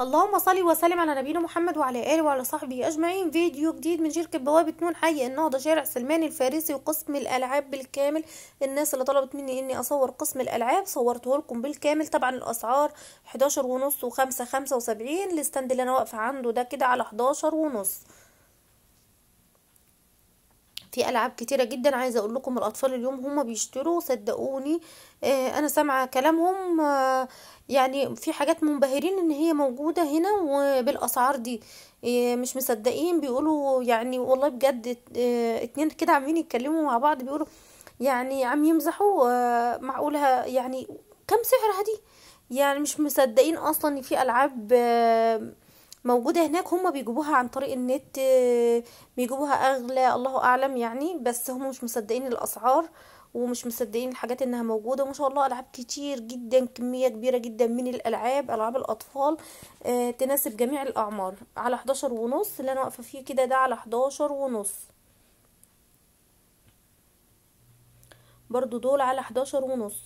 اللهم صل وسلم على نبينا محمد وعلى آله وعلى صحبه أجمعين. فيديو جديد من شركة بوابة نون حي النهضة شارع سلمان الفارسي وقسم الألعاب بالكامل. الناس اللي طلبت مني إني أصور قسم الألعاب صورته لكم بالكامل. طبعا الأسعار 11 ونص و5 75 الستاند اللي أنا واقفة عنده ده كده على 11 ونص. في ألعاب كتيرة جدا عايزة أقول لكم الأطفال اليوم هم بيشتروا صدقوني. آه أنا سامعة كلامهم. آه يعني في حاجات منبهرين إن هي موجودة هنا وبالأسعار دي. آه مش مصدقين. بيقولوا يعني والله بجد اتنين كده عاملين يتكلموا مع بعض بيقولوا يعني عم يمزحوا. معقولها يعني كم سعرها دي؟ يعني مش مصدقين أصلا إن في ألعاب موجودة هناك هم بيجيبوها عن طريق النت بيجيبوها أغلى الله أعلم يعني بس هم مش مصدقين الأسعار ومش مصدقين الحاجات إنها موجودة. وما شاء الله ألعاب كتير جدا كمية كبيرة جدا من الألعاب ألعاب الأطفال آه تناسب جميع الأعمار. على 11 ونص اللي أنا واقفة فيه كده ده على 11 ونص. برضو دول على 11 ونص.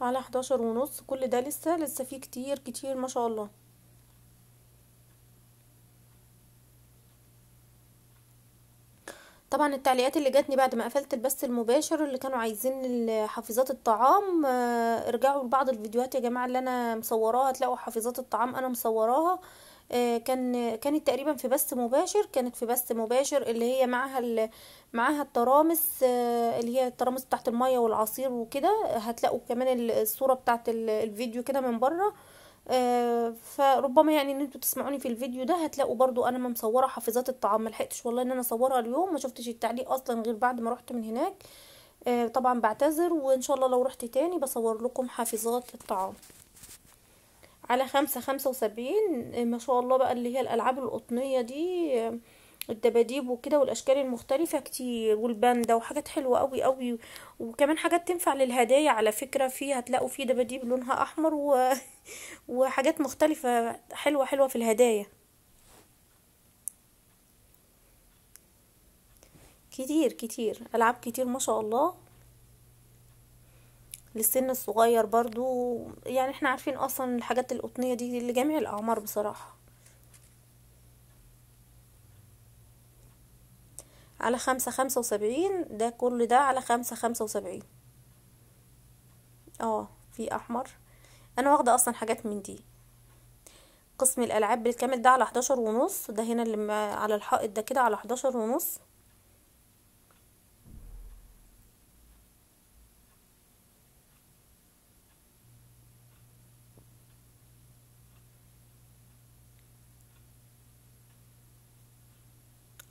على 11 ونص كل ده لسه لسه فيه كتير كتير ما شاء الله. طبعا التعليقات اللي جاتني بعد ما قفلت البث المباشر اللي كانوا عايزين حافظات الطعام ارجعوا لبعض الفيديوهات يا جماعة اللي أنا مصوراها هتلاقوا حافظات الطعام أنا مصوراها. كان كانت تقريبا في بث مباشر كانت في بث مباشر اللي هي معاها معاها الترامس اللي هي الترامس بتاعت المية والعصير وكده. هتلاقوا كمان الصورة بتاعت الفيديو كده من بره. فربما يعني إن أنتوا تسمعوني في الفيديو ده هتلاقوا برضو أنا مصورة حافظات الطعام. ملحقتش والله إن أنا أصورها اليوم ما شفتش التعليق أصلا غير بعد ما رحت من هناك. طبعا بعتذر وإن شاء الله لو رحت تاني بصور لكم حافظات الطعام. على خمسة خمسة وسبعين ما شاء الله بقى اللي هي الألعاب القطنية دي الدباديب وكده والأشكال المختلفة كتير والباندا وحاجات حلوة قوي قوي وكمان حاجات تنفع للهدايا على فكرة فيه هتلاقوا فيه دباديب لونها أحمر و... وحاجات مختلفة حلوة حلوة في الهدايا. كتير كتير ألعاب كتير ما شاء الله. للسن الصغير برضو يعني إحنا عارفين أصلا الحاجات القطنية دي لجميع الأعمار بصراحة. على خمسة خمسة وسبعين ده كل ده على خمسة خمسة وسبعين. آه في أحمر. أنا واخدة أصلا حاجات من دي. قسم الألعاب بالكامل ده على حداشر ونص ده هنا اللي على الحائط ده كده على حداشر ونص.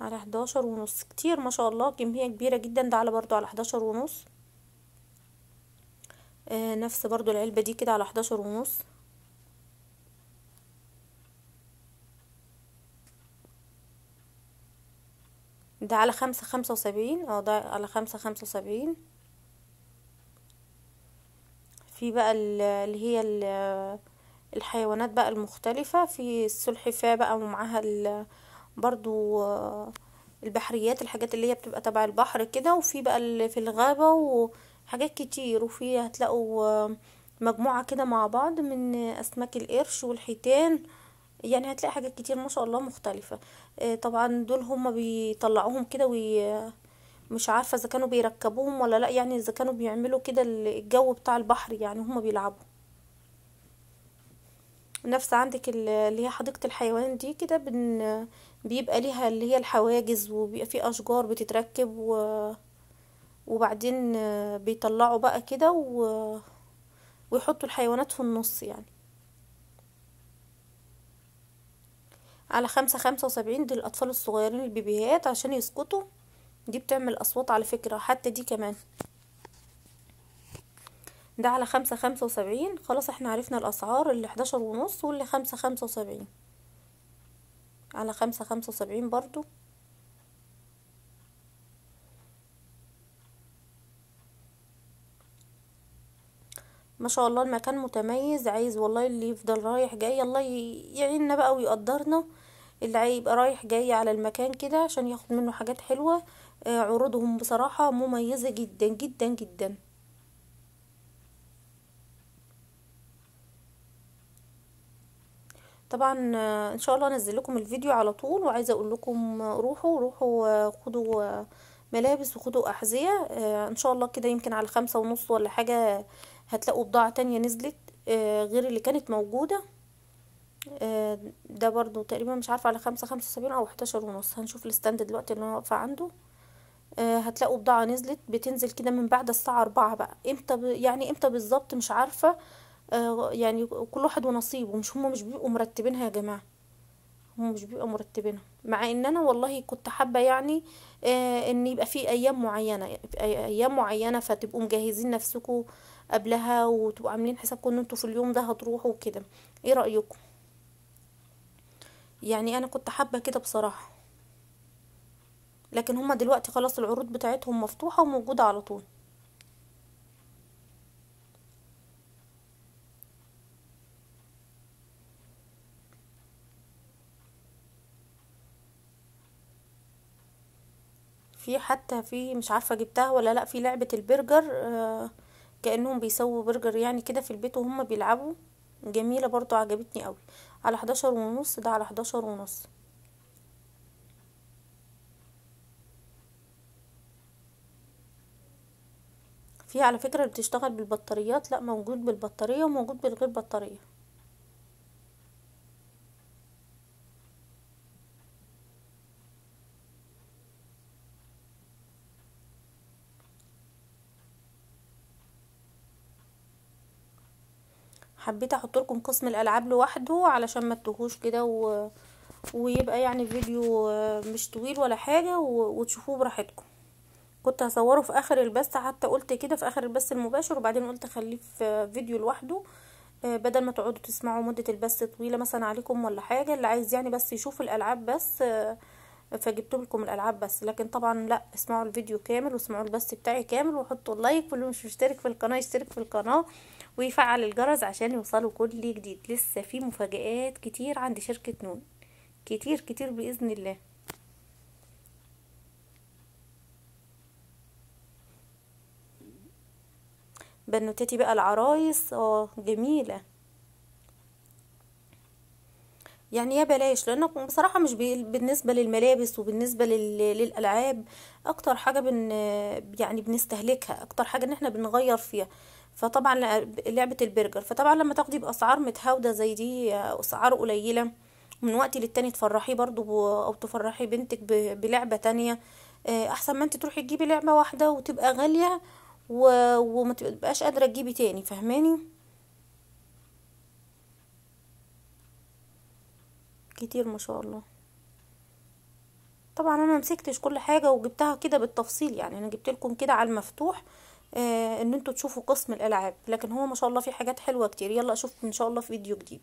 على حداشر ونص. كتير ما شاء الله كمية كبيرة جدا. ده على برضو على حداشر ونص. آه نفس برضو العلبة دي كده على حداشر ونص. ده على خمسة خمسة وسبعين. آه ده على خمسة خمسة وسبعين. في بقى اللي هي الحيوانات بقى المختلفة. في السلحفاة بقى ومعاها برضو البحريات الحاجات اللي هي بتبقى تبع البحر كده وفي بقى اللي في الغابة وحاجات كتير وفي هتلاقوا مجموعة كده مع بعض من أسماك القرش والحيتان يعني هتلاقي حاجات كتير ما شاء الله مختلفة. طبعا دول هما بيطلعوهم كده وي مش عارفة إذا كانوا بيركبوهم ولا لأ يعني إذا كانوا بيعملوا كده الجو بتاع البحر يعني هما بيلعبوا. نفس عندك اللي هي حديقة الحيوان دي كده بن بيبقى ليها اللي هي الحواجز وبيبقى في أشجار بتتركب و... وبعدين بيطلعوا بقى كده و... ويحطوا الحيوانات في النص يعني. على خمسة خمسة وسبعين دي الأطفال الصغيرين البيبيهات عشان يسكتوا. دي بتعمل أصوات على فكرة حتى دي كمان. ده على خمسة خمسة وسبعين خلاص إحنا عرفنا الأسعار اللي حداشر ونص واللي خمسة خمسة وسبعين. على خمسة خمسة وسبعين برضو. ما شاء الله المكان متميز عايز والله اللي يفضل رايح جاي الله يعيننا بقى ويقدرنا. اللي هيبقى رايح جاي على المكان كده عشان ياخد منه حاجات حلوة. آه، عروضهم بصراحة مميزة جدا جدا جدا. طبعا آه، إن شاء الله انزل لكم الفيديو على طول وعايزة أقول لكم روحوا روحوا آه، خدوا آه، ملابس وخدوا أحذية إن شاء الله كده يمكن على خمسة ونص ولا حاجة هتلاقوا بضاعة تانية نزلت غير اللي كانت موجودة. ده برضو تقريبا مش عارفة على خمسة خمسة وسبعين أو حداشر ونص. هنشوف الستاند دلوقتي اللي أنا واقفة عنده. هتلاقوا بضاعة نزلت بتنزل كده من بعد الساعة أربعة بقى. إمتى. يعني إمتى بالظبط مش عارفة. آه، يعني كل واحد ونصيبه. مش هما مش بيبقوا مرتبينها يا جماعة. هم مش بيبقوا مرتبينها. مع إن أنا والله كنت حابة يعني آه إن يبقى في أيام يبقى أيام معينة فتبقوا مجهزين نفسكم قبلها وتبقوا عاملين حسابكم إن أنتوا في اليوم ده هتروحوا وكده. إيه رأيكم؟ يعني أنا كنت حابة كده بصراحة. لكن هما دلوقتي خلاص العروض بتاعتهم مفتوحة وموجودة على طول. في حتى في مش عارفة جبتها ولا لأ في لعبة البرجر آه كأنهم بيسووا برجر يعني كده في البيت وهم بيلعبوا. جميلة برضو عجبتني قوي. على حداشر ونص ده على حداشر ونص. في على فكرة اللي بتشتغل بالبطاريات لأ موجود بالبطارية وموجود بالغير بطارية. حبيت أحط لكم قسم الألعاب لوحده علشان ما تتوهوش كده و... ويبقى يعني فيديو مش طويل ولا حاجة و... وتشوفوه براحتكم. كنت هصوره في آخر البث حتى قلت كده في آخر البث المباشر وبعدين قلت أخليه في فيديو لوحده آه، بدل ما تقعدوا تسمعوا مدة البث طويلة مثلا عليكم ولا حاجة اللي عايز يعني بس يشوف الألعاب بس آه، فجبت لكم الألعاب بس. لكن طبعا لأ اسمعوا الفيديو كامل واسمعوا البث بتاعي كامل وحطوا اللايك واللي مش مشترك في القناة يشترك في القناة. ويفعل الجرس عشان يوصلوا كل جديد. لسه في مفاجآت كتير عند شركة نون. كتير كتير بإذن الله. بنوتاتي بقى العرايس. آه جميلة. يعني يا بلاش لأن بصراحة مش بالنسبة للملابس وبالنسبة لل... للألعاب أكتر حاجة بن يعني بنستهلكها أكتر حاجة إن إحنا بنغير فيها. فطبعا لع- لعبة البرجر فطبعا لما تاخدي بأسعار متهاودة زي دي أسعار قليلة من وقت للتاني تفرحيه برضو. أو تفرحي بنتك. بلعبة تانية آه، أحسن ما انت تروحي تجيبي لعبة واحدة وتبقى غالية. وما تبقاش قادرة تجيبي تاني فاهماني كتير ما شاء الله طبعا أنا مسكتش كل حاجة وجبتها كده بالتفصيل يعني أنا جبت لكم كده على المفتوح آه إن أنتوا تشوفوا قسم الألعاب. لكن هو ما شاء الله في حاجات حلوة كتير. يلا اشوفكم إن شاء الله في فيديو جديد.